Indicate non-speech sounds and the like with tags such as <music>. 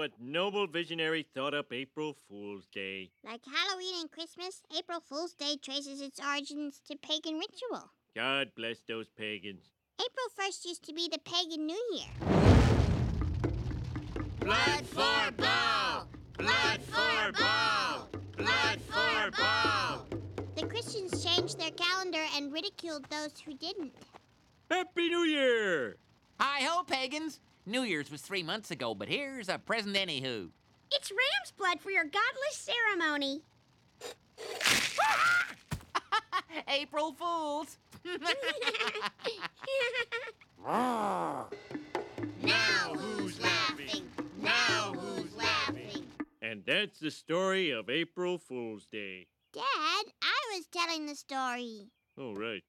what noble visionary thought up April Fool's Day. Like Halloween and Christmas, April Fool's Day traces its origins to pagan ritual. God bless those pagans. April 1st used to be the pagan New Year. Blood for Baal! Blood for Baal! Blood for Baal! The Christians changed their calendar and ridiculed those who didn't. Happy New Year! Hi ho, pagans! New Year's was three months ago, but here's a present anywho. It's ram's blood for your godless ceremony. <laughs> April Fools! <laughs> now who's laughing? Now who's laughing? And that's the story of April Fool's Day. Dad, I was telling the story. All right.